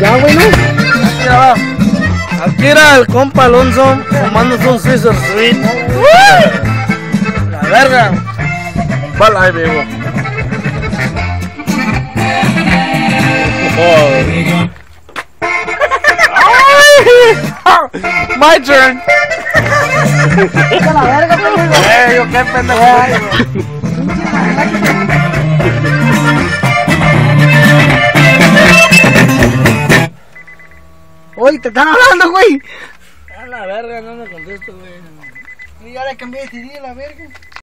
Ya, güey, ¿no? Aquí va. Aquí era el compa Alonso fumándose un Caesar Sweet. La verga. Vale, ahí vivo. My turn. la verga, pendejo. Eh, yo qué pendejo. Oye, te están hablando, güey. A la verga, no me contesto, güey. Y ya le cambié de CD, la verga.